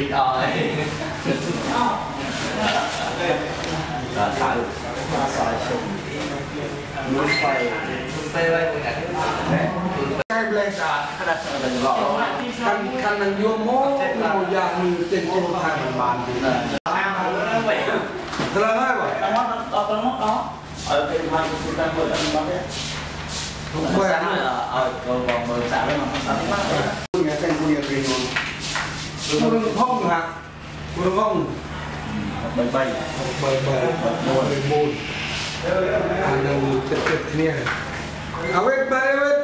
bị đòi và thẳng và xoài súng núi phầy phê bay của nhà cái lên cả đừng lo căn căn năng vô mô một giờ mình tiền vô hàng bàn là thế là ngay rồi đang mất đó đang đó. Ở cái hàng chúng ta vừa đang mất đấy không phải là ở cầu vòng bờ xã đó mà không sao. គុណផុងបីបីបើបើបើមូលអានឹងចិត្តចិត្តគ្នាអវេតបែវេត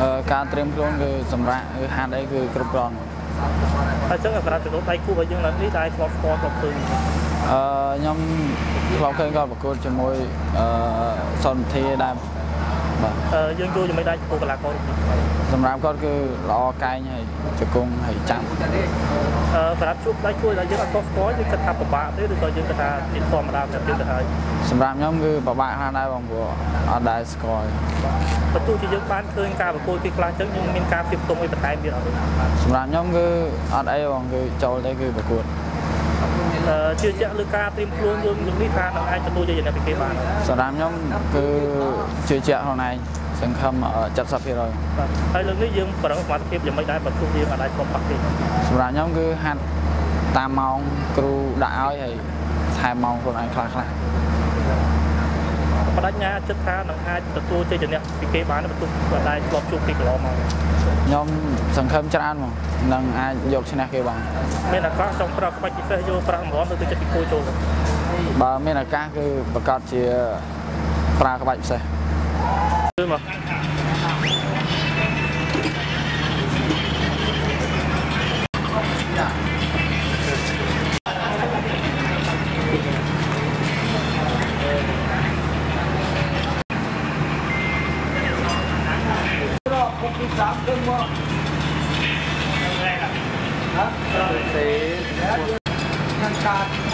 អឺការត្រៀមខ្លួនគឺសម្រាប់គឺហាត់អីគឺគ្រប់គ្រាន់ហើយចឹងសម្រាប់ចំនួនដៃគូរបស់យើងនៅនេះដែរធ្លាប់ស្គាល់ធ្លាប់ឃើញអឺខ្ញុំធ្លាប់ឃើញគាត់ប្រកួតជាមួយអឺសុនធីដែរ បាទអឺយើងយល់ជាមួយដែរចំពោះកីឡាកររូបនេះសម្រាប់គាត់គឺល្អកែងហើយជង្គង់ហើយចាំអឺសម្រាប់ជួបដៃគូដែលយើងអត់ស្គាល់យើងគិតថាពិបាកទេឬក៏យើងគិតថាជាធម្មតាតែយើងទៅហើយសម្រាប់ខ្ញុំគឺពិបាកខ្លាំងដែរបងព្រោះអត់ដែរស្គាល់បើទោះជាយើងបានឃើញការប្រកួតគេខ្លះចឹងយើងមានការផ្គត់ផ្គង់អីបន្ថែមទៀតអត់ទេសម្រាប់ខ្ញុំគឺអត់អីបងគឺចូលទៅគឺប្រកួតអឺ ជឿជាក់លើការត្រៀមខ្លួនយើងយើងនេះថានឹងអាចទទួលយកចំណេះពីគេបានសម្រាប់ខ្ញុំគឺជឿជាក់ខ្លួនឯងសង្ឃឹម70%បាទហើយលើកនេះយើងប្រឹងសមត្ថភាពយ៉ាងម៉េចដែរបើទោះយើងអាចអាចបំផាក់ទេសម្រាប់ខ្ញុំគឺហាត់តាមម៉ោងគ្រូដាក់ឲ្យហើយថែមម៉ោងខ្លួនឯងខ្លះខ្លះ បដិញ្ញាចិត្តថានឹងអាចទទួលជ័យជំនះពីគេបានបើទោះគាត់ដែរធ្លាប់ជួបពីកន្លងមកខ្ញុំសង្ឃឹមច្រើនមកនឹងអាចយកឈ្នះគេបានមានឱកាសចង់ប្រើក្បាច់ពិសេសយកប្រាក់រង្វាន់ទៅទឹកចិត្តពីគោចូលបើមានឱកាសគឺប្រកាសជាប្រើក្បាច់ពិសេសគឺមក เครื่องว่าอแรงอะฮะเสร็จแล้การ